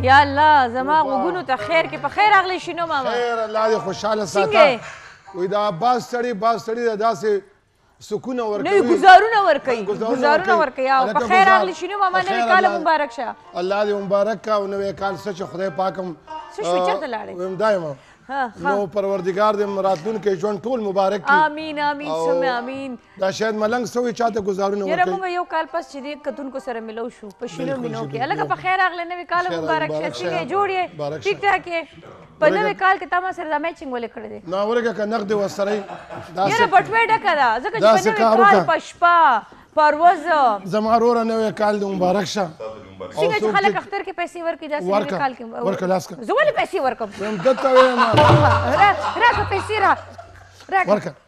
یا الله زما غوګونو ته خیر کې په خیر اغلی شینو ماما خیر الله دې خوشاله ساته وې دا باز سړی باز سړی دا داسې سکون ور کوي نه گزارونه ور کوي گزارونه ور کوي او په خیر اغلی شینو ماما نوې کال مبارک شه الله دې مبارک کا او نوې کال سچ خدای پاکم څه شو چرته لاړې ویم دایمه نو پروردگار دې راتلونکي ژوند ټول مبارک کړي امين امين ثم امين دا شاید ملنګ سوی چاته ګزارونه ورکوي یاره موږ یو کال پس چې دې کتونکو سره ملو شو په شینو مینو کې الګ په خیر اغله نوې کال مبارک شه څنګه جوړ یې ټیک ټاک یې په نوې کال کې تاسو سره د میچنګ ولې کړی دی نه ورګه که نقد وسره دا یره بټوي ډکه ده ځکه چې په نوې کال په شپه پروز زما روره نوې کال د مبارک شه څنګه چې خلک اختر کې پیسې ورکړي داسې نوې کال کې ورکړه لاس کا زه ولې پیسې ورکم هم دته وایم را را پیسې را ورکه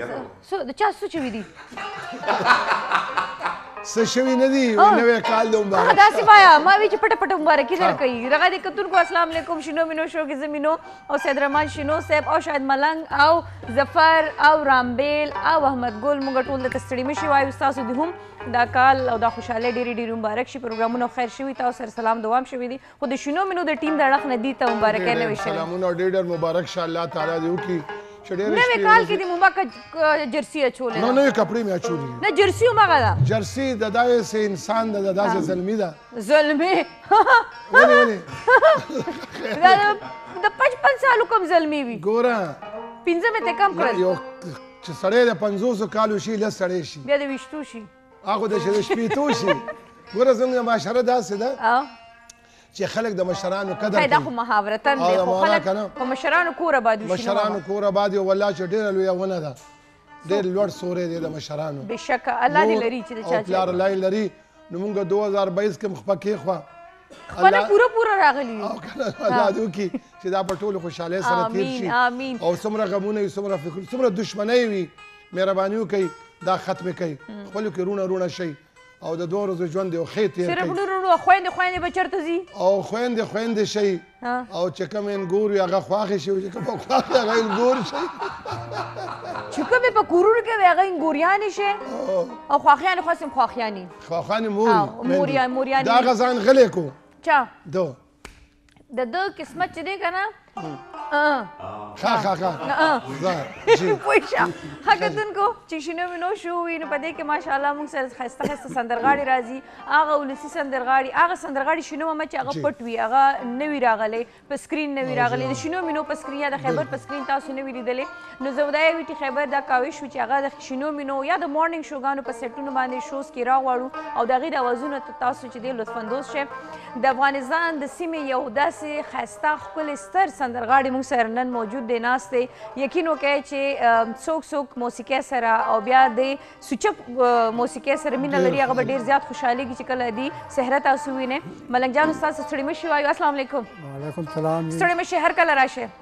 یاره څه د چا څه چوي دي څه شوی نه دی نوې کال د مبارک دا سی وایا ما وی چې پټ پټ مبارکي درکې رغه دې کتون کو اسلام علیکم شنو مینو شو کې زمينو او سید رحمان شنو صاحب او شاید ملنګ او ظفر او رامبیل او احمد ګل موږ ټول د تستړي مشي وایو تاسو دې هم دا کال او دا خوشاله ډېری ډېری مبارک شي پروګرامونه خیر شي تاسو سره سلام دوام شوی دي خو د شینو مینو د ټیم د اړخ نه دی ته مبارکۍ نه وي شوې سلامونه ډېر ډېر مبارک شه الله تعالی دې وکړي چې ډېرې نوې شپې کال کې ورځې دې مبارکه جرسي اچولې نه ده نوې کپړې مې اچولي دي. نه جرسي همغه ده جرسي د داسې انسان ده د داسې زلمي ده زلمی ولې ولې دا د- د پچپن سالو کوم زلمی وي ګوره پنځه مې ته کم کړل یو چې سړی د پنځوسو کالو شي لس سړی شي بیا د ویشتو شي هغه د شپې شپېتو شي ګوره زموږ معاشره داسې ده چې خلک د مشرانو قدر کوي دا خو محاورتن دی خو خلک په مشرانو کور آباد شي مشرانو کور آباد یو والله چې ډېره لویه ونه ده ډېر لوړ سوری دی د مشرانو بېشکه الله دې لري چې د چا پلار الله یې لري نو موږ دوه هزار بایس کې هم خپه کېښوه خپله پوره پوره راغلي یو الله دې وکړي چې دا په ټولو خوشحالۍ سره تېر شي او څومره غمونه وي څومره فکر څومره دښمنۍ وي مهرباني وکړئ دا خط مې کړئ خپلو کې روڼه روڼه شئ او د دوه ورځو ژوند یو ښې تیر صرف نور نور خويندې خويندې به چرته زی او خويندې خويندې شي او چې کوم ان ګور وي هغه خواخې شي چې کوم خواخې هغه ان ګور شي چې کوم په کورور کې وي هغه ان ګوريان شي او خواخيان خاصم خواخياني خواخياني موري موريان موريان دا غزان غلې کو چا دو د ده قسمت چې دی که نه ښه ښه ښه پوه شه ښه کتونکو چې شنو وینو شو وي نو په دې کې ماشاءالله موږ سره ښایسته ښایسته سندرغاړي راځي هغه ولسي سندرغاړي هغه سندرغاړي شنو ماما چې هغه پټ وي هغه نه وي راغلی په سکرین نه وي راغلی د شنو مینو په سکرین یا د خیبر په سکرین تاسو نه وي لیدلی نو زه ودای وی ټی خیبر دا کاوی شو چې هغه د شینو مینو یا د مارنینګ شوګانو په سیټونو باندې شوز کې راغواړو او د غیر اوازونه ته تاسو چې دی لطفا دوست شه د افغانستان د سیمې یو داسې خسته خپل ستر سندرغاړي موږ سره نن موجود دی ناس دی یقین وکړئ چې څوک څوک موسیقي سره او بیا د سوچپ موسیقي سره مینه لري هغه ډیر زیات خوشاله کی چې کله دی سهرت تاسو وینئ ملنګ جان استاد ستړي مشي وایو السلام علیکم وعلیکم السلام ستړي مشي هر کله راشه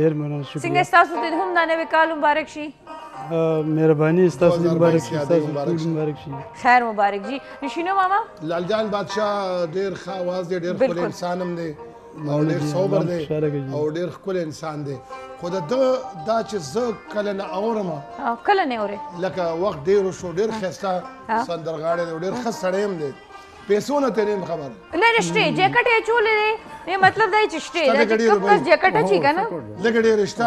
ډیر مننه شکریه څنګه تاسو ته هم دا نوې کال مبارک شي مهرباني تاسو دې مبارک شي تاسو ټول مبارک شي خیر مبارک جی نشینو ماما لال جان بادشاہ ډیر ښه आवाज دی ډیر خپل انسان هم دی او ډیر صبر دی او ډیر خپل انسان دی خو دا دا چې زه کله نه اورم کله نه اورې لکه وخت ډیر شو ډیر خسته سندرغاړی دی ډیر ښه سړی هم دی پیسو نه ته نیم خبر نه نه شته جیکټ یې چولې دی یې مطلب دا چې شته دا چې کوم کس جیکټ چی کنه لګ ډېر رشتہ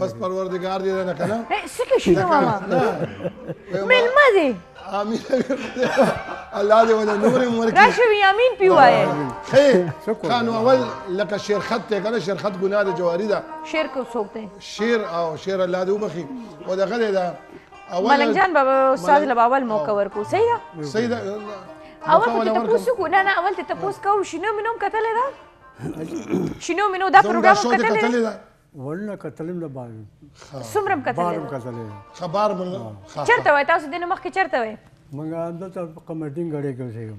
بس پروردگار دې نه کنه سکه شي نه ماما ملما دې امين الله دې ولا نور مور کې راشوي امين پیوایې خان اول لکه شیر خط ته کنه شیر خط ګناه د جواری دا شیر کو سوکته شیر او شیر الله دې وبخي او دغه دا ملنګ جان بابا استاد له اول موقع ورکو صحیح ده صحیح ده اول ته تاسو کو نه نه اول ته تاسو کو شنو منوم کتل ده شنو منو دا پروګرام کتل ده ورنه کتلم د بار څومره کتل بارم کتل خبر مل چرته وای تاسو دنه مخکې چرته وای مونږه دلته کومډینګ غړې کې اوسېږم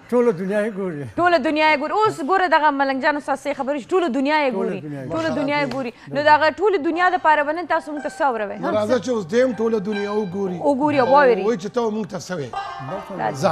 ټوله دنیا یې ګوري ټوله دنیا یې ګوري اوس ګوره دغه ملنګ جان استاد سي خبرې ټوله دنیا یې ګوري ټوله دنیا یې ګوري نو دغه ټوله دنیا د پاره باندې تاسو موږ ته څه اوروي راځه چې اوس دیم ټوله دنیا وګوري وګوري او واوري وای چې ته موږ ته څه وې ځه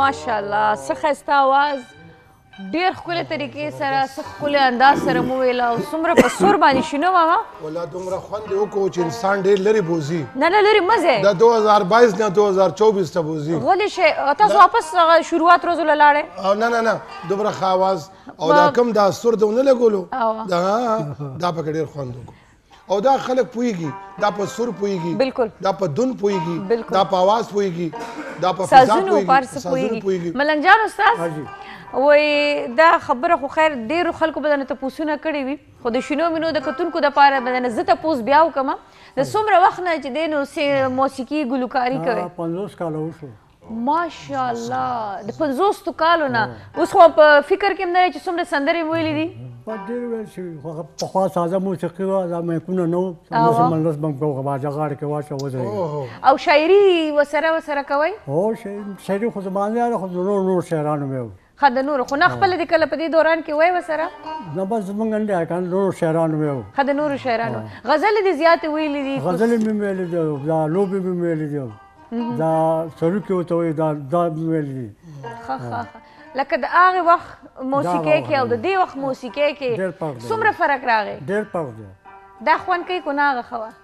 ماشاءالله څه ښایسته اواز ډېر ښکلې طریقې سره څه ښکلې انداز سره مو ویله او څومره په سور باندې شینه وه ولا دومره خوند یې وکړو چې انسان ډېر لرې بوځي نه نه لرې مه ځئ د 2022 نه 2024 ته بوځي غلی شئ تاسو واپس هغه شروعات ورځو له لاړئ او نه نه نه دومره ښه اواز او دا کم دا سور دی ونه لګولو دا دا پکې ډېر خوند وکړو او دا خلک پوهیږي دا په سور پوهیږي بالکل دا په دون پوهیږي دا په आवाज پوهیږي دا په فضا پوهیږي ملنګ جان استاد وای دا خبره خو خیر ډیرو خلکو به نه ته پوسونه کړی وي خو د شینو مینو د کتونکو د پاره به نه زه تپوس بیا وکم د څومره وخت نه چې دینو سي موسیقي ګلوکاری کوي 50 کال وشو ماشاءالله د 50 تو کالو نه اوس خو په فکر کې نه چې څومره سندرې ویلې دي په ډیر ویل شي خو په خوا ساده موسیقي و دا مې کو نه نو سم ملس بم کو غوا جګړه کې واشه وځي او شاعري وسره وسره کوي هو شاعري خو زمانه خو نور نور شاعرانو مې ښه د نورو خو نه خپل دې کله په دې دوران کې وای وسره نه بس زمونږ نه دی کنه نورو شاعرانو ویو ښه د نورو شاعرانو غزل دې زیاتې ویلې دي غزل مې ویلې دي دا لوبې مې ویلې دي دا سرکې وته وي دا دا مې ویلې دي ښه ښه لکه د هغه وخت موسیقۍ کې او د دې وخت موسیقۍ کې څومره فرق راغی ډېر فرق دی دا خوند کوي کو نه هغه خوا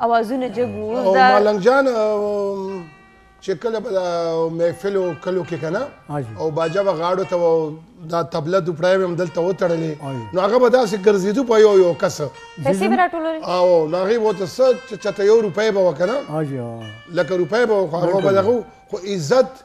اوازونه جګ وو او دا ملنګ جان چې کله به محفل او کلو کې کنه او باجا به غاړو ته دا تبله دوپړای به دلته وتړلې نو هغه به داسې ګرځېدو په یو یو کس پیسې به راټولولې او نو هغې به ورته څه چې چاته یو روپۍ به وه که نه لکه روپۍ به وه خو هغه به دغه خو عزت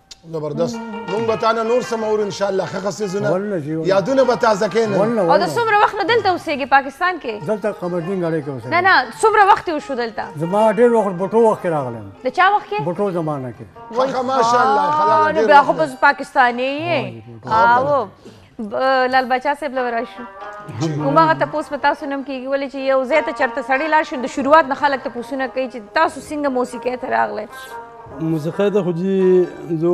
زبردست مونږ به تانه نور سم اور ان شاء الله ښه ښه څیزونه والله جی والله. یادونه به تازه کینې والله او د والله څومره وخت نه دلته اوسېږي پاکستان کې دلته قمرجین غړې کې اوسه نه نه څومره وخت یې وشو دلته زما ډېر وخت بټو وخت کې راغلم د چا وخت کې بټو زمانه کې ښه ماشاءالله خلاله نو ډېر بیا خو وخت بس پاکستاني یې او لال بچا صاحب لور راشو کومه ته پوس پتا سنم کیږي ولې چې یو زه ته چرته سړی لا شو د شروعات نه خلک ته پوسونه کوي چې تاسو څنګه موسیقي ته راغله موسیقي ته خو جی زو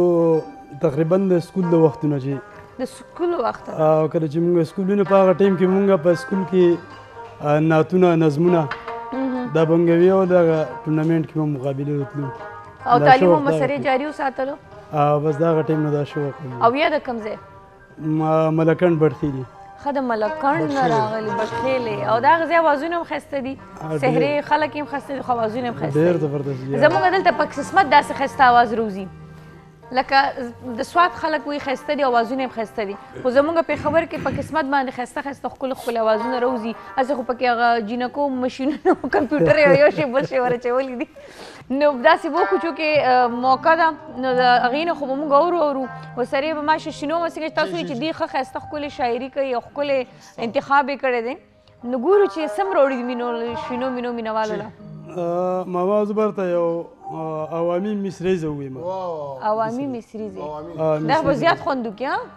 تقریبا د سکول د وخت نه جی د سکول وخت او کله چې موږ سکولونه په هغه ټیم کې موږ په سکول کې ناتونه نظمونه دا بنګوي او د ټورنمنت کې مقابله وکړو او تعلیم هم سره جاری وساتلو او بس دا غټیم نه دا شو او یا د کمزه ملکن بړتي دي خه د ملکن نه راغلي بخېلې او دا غزي اوازونه هم خسته دي سحرې خلک هم خسته دي خو اوازونه هم خسته ډېر زبردست دي زموږ دلته په قسمت داسې خسته اواز روزي لکه د سواد خلک وي خسته دي اوازونه هم خسته دي خو زموږ په خبر کې په قسمت باندې خسته خسته خپل خپل اوازونه روزي اسه خو پکې هغه جنکو ماشينونو کمپیوټر یو شی بل شی ورچول دي نو داسې وکړو چې کې موقع ده نو د هغې نه خو به موږ اورو اورو او سره به ما شینو مسنګ تاسو چې دی ښه ښایسته ښکلې شاعري کوي او ښکلې انتخاب یې کړی دی نو ګورو چې سم راوړي د مینو شینو مینو مینوالو له ماما اوس برته یو عوامي مصریزه ویم عوامي مصریزه دا به زیات خوند وکړي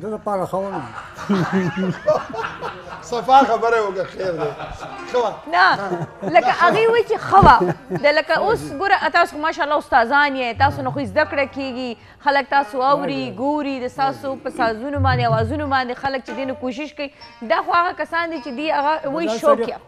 زه د پاره خاون صفا خبره وکړه خیر دی خوا نه لکه هغه وی چې خوا د لکه اوس ګوره تاسو ماشاءالله استادان یې تاسو نو خو زده کړه کیږي خلک تاسو اوري ګوري د تاسو په سازونو باندې اوازونو باندې خلک چې دینو کوشش کوي دا خو هغه کسان دي چې دی هغه وی شوق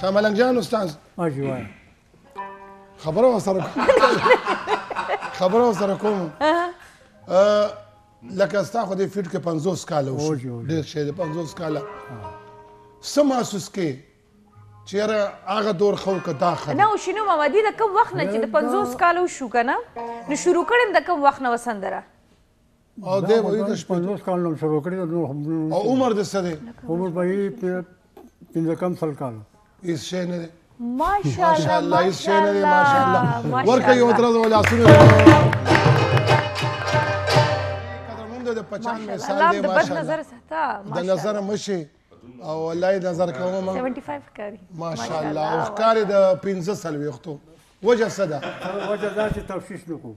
شاه ملنګ جان استاد ماشي وای خبره سره خبره سره کوم لکه ستا خو دې فټ کې 50 کال وشو ډېر شي دې 50 کال سم محسوس کې چیرې هغه دور خو که دا خنه نه شنو ما دې د کوم وخت نه چې د 50 کال وشو کنه نو شروع کړم د کوم وخت نه وسندره او دی به وي تشپې نو کال نو شروع کړی نو او عمر د سره عمر به یې پنځه کم سل کال هیڅ شي نه دی ماشاءالله هیڅ شي نه دی ماشاءالله ورکه یو تر ځو لاسونه قدرمند د پچان مثال دی ماشاءالله د نظر مشه او الله یې نظر کوم ما 75 کاری ماشاءالله او ښکاری د 15 سلويختو وجه څه ده وجه دا چې تفشیش نکوم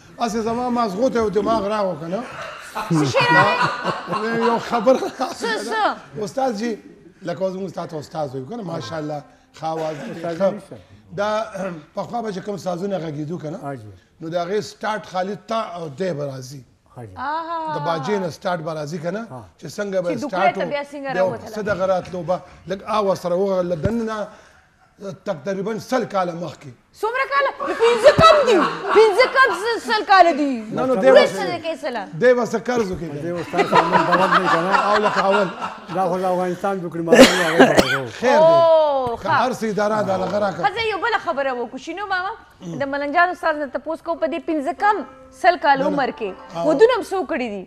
هسې زما مازغو ته یو دماغ راغو که نه یو خبر استاد جی لکه اوس موږ تاسو استاد وایو کنه ماشاءالله ښه اواز دا پخوا به چې کوم سازونه غږېدو کنه نو د هغې سټارټ خالي تا او دی به راځي د باجې نه سټارټ به راځي که نه چې څنګه به سټارټ څه دغه راتلو به لږ اوا سره وغږله دننه تقریبا سل کاله مخکې څومره کاله پنځه کم دي پنځه کم سل کاله دي نه نو دی وسه کې سلا دی وسه قرض کې دی وسه تاسو موږ باور نه کنه او لکه اول دا خو افغانستان د کړم خیر دی که هر څه اداره دا لغرا کړه خزه یو بل خبره وکړو شینو ماما د ملنجان استاد نه تاسو کو په دې پنځه کم سل کال عمر کې ودونم سو کړی دي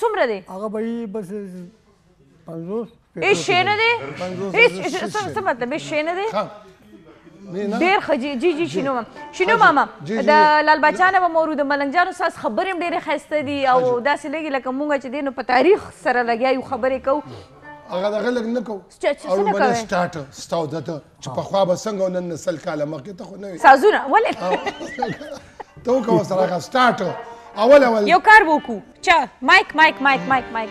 څومره دی هغه به یې بس پنځوس هیڅ شی نه دی هیڅ څه مطلب هیڅ شی نه دی ډیر ښه جی جی جی شینو شینو ماما د لال بچا نه مورو د ملنګجانو ساس خبرې هم ډېرې ښایسته دي او داسې لږې لکه مونږ چې دی نو په تاریخ سره لګیا یو خبرې کوو هغه دغه لږ نه کوو څه نه کوو سټارټ سټاو دته چې پخوا به څنګه نن نه سل کاله مخکې ته خو نه وي سازونه ولې ته وکړه سره هغه سټارټ اول اول یو کار وکړو چا مایک مایک مایک مایک مایک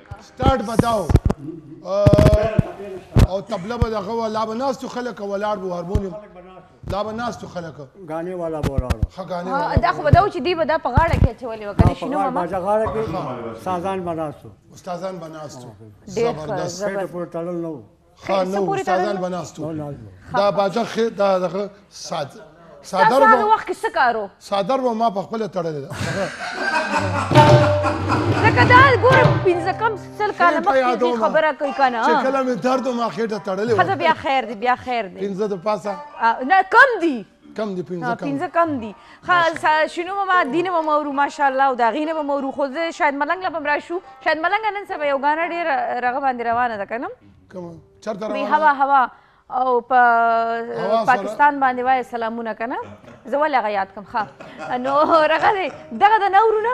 سټارټ به دا او تبله به دغه و لا به ناستو خلک ولاړ وو هارمونیم لا به ناستو خلک غانې والا به ولاړ ښه غانې والا دا خو به دا و چې دی به دا په غاړه کې اچولې وه که نه شینو ماما په غاړه کې استادان به ناستو استادان به ناستو زبردست پورې تړل نه ښه نو استادان به ناست وو دا باجه خې دا دغه ساد صادر به وخت کې څه کارو صادر به ما په خپل تړلې ده ځکه دا ګور پنځه کم سل کال مخکې خبره کوي کنه چې کله مې درد ما خېټه تړلې خزه بیا خیر دی بیا خیر دی پنځه د پاسه نه کم دی کم دي پنځه کم پنځه کم دي ښه شنو ماما دینه به مورو ماشاءالله او د هغې نه به مورو خو زه شاید ملنګ له به هم راشو شاید ملنګ نن سبا یو ګانه ډېر رغه باندې روانه ده که نه کومه چېرته روانه هوا هوا او په پاکستان باندې وایي سلامونه که نه زه ولې هغه یاد کړم ښه نو رغه دی دغه د نه ورونه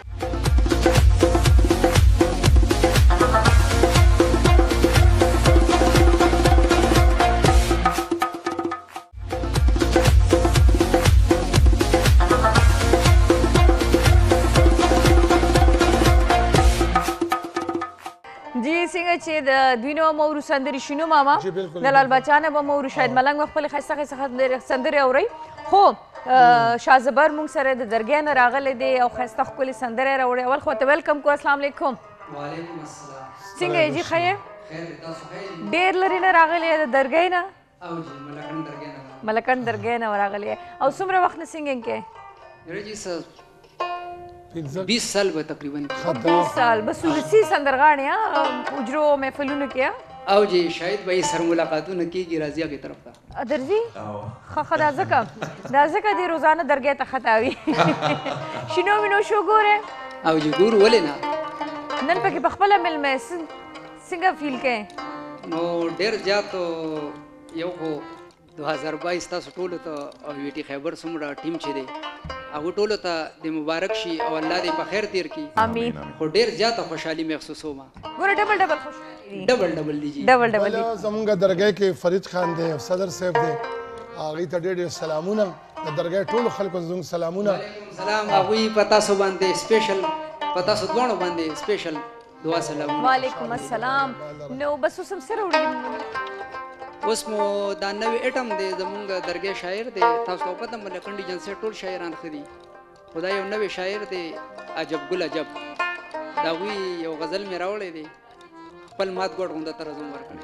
چې د دوی نو مور سندري شنو ماما د لال بچانه به مور شاید ملنګ خپل خسته خسته سندري اوري خو شاه زبر مونږ سره د درګې نه راغلی دی او خسته خپل سندره راوړي اول خو ته ویلکم کو اسلام علیکم وعلیکم السلام څنګه یې جی خیر خیر تاسو خیر ډیر لري نه راغلی د درګې نه او جی ملکن درګې نه ملکن درګې نه راغلی او څومره وخت نه سنگینګ کې ډیر جی سر بیس سال به تقریبا په 20 سال بس ولسی سندرغاړي ها حجرو محفلونو کې ها او جی شاید به سر ملاقاتونه کیږي راځي هغه طرف ته درځي خه خه دا ځکه دا ځکه دی روزانه درګه ته خطاوي شینو مینو شو ګوره او جی ګور ولې نه نن پکې په خپل مل مې څنګه فیل کې نو ډیر زیات یو خو 2022 تاسو ټول ته او وی ټی خیبر سمړه ټیم چي دي هغه ټول ته د مبارک شي او الله دې په خیر تیر کی امين خو ډیر زیاته خوشحالي محسوسوم ګوره ډبل ډبل خوش ډبل ډبل دي جی ډبل ډبل دي زمونږ درګه کې فرید خان دی او صدر صاحب دی هغه ته ډېر ډېر سلامونه د درګه ټول خلکو زموږ سلامونه سلام هغه پتا سو باندې سپیشل پتا سو دوانو باندې سپیشل دعا سلام وعلیکم السلام نو بس اوس هم سره وړي اوس مو دا نوې اټم دی زمونږ درګې شاعر دی تاسو په پته مله کنډي جنسه ټول شاعران خدي خدای یو نوې شاعر دی عجب ګل عجب دا وی یو غزل مې راوړی دی خپل مات ګډ غونډه تر زوم ورکړي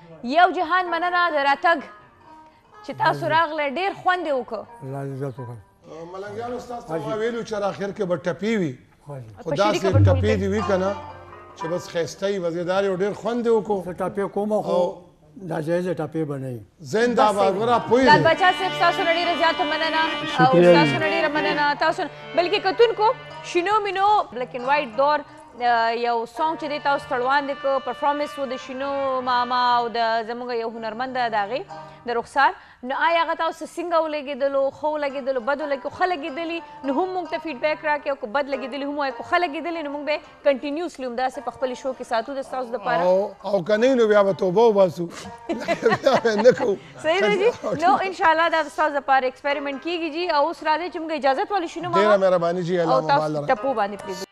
یو جهان مننه د راتګ چې تاسو راغلی ډېر خوند یې وکړو الله دې عزت وکړي ملنګیانو ستاسو ته ما ویلو چې اخر کې به ټپې وي خو داسې ټپې دې وي که نه چې بس ښایسته وي وزېدار یې ډېر خوند یې وکړو زه ټپې کوم خو ناجایز ټپې به نه وي زنده باد ورا پوي دي بچا صاحب تاسو نه ډیره زیاته مننه او تاسو نه ډیره مننه تاسو بلکې کتونکو شینو مینو بلک اینډ وایټ دور یو سونګ چې دی تاسو ته وړاندې کړ پرفارمنس و د شینو ماما او د زموږ یو هنرمند د هغې د رخسار نو آیا هغه تاسو څنګه ولګېدلو ښه ولګېدلو بد ولګېدلو ښه لګېدلي نو هم موږ ته فیډبیک راکړئ او که بد لګېدلي هم وایي که ښه لګېدلي نو موږ به کنټینیوسلي همداسې په خپل شو کې ساتو د ستاسو دپاره او که نه نو بیا به توبه وباسو نه کوو صحیح دی جي نو انشاءالله دا د ستاسو دپاره ایکسپریمنټ کېږي جي او اوس راځئ چې موږ اجازت والو شنو ماما ډېره مهرباني جي الله مبالغه ټپو باندې پرېږدو